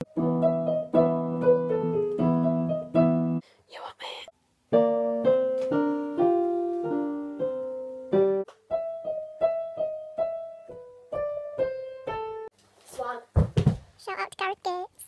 You want me? Swan. Shout out to Gareth Gate.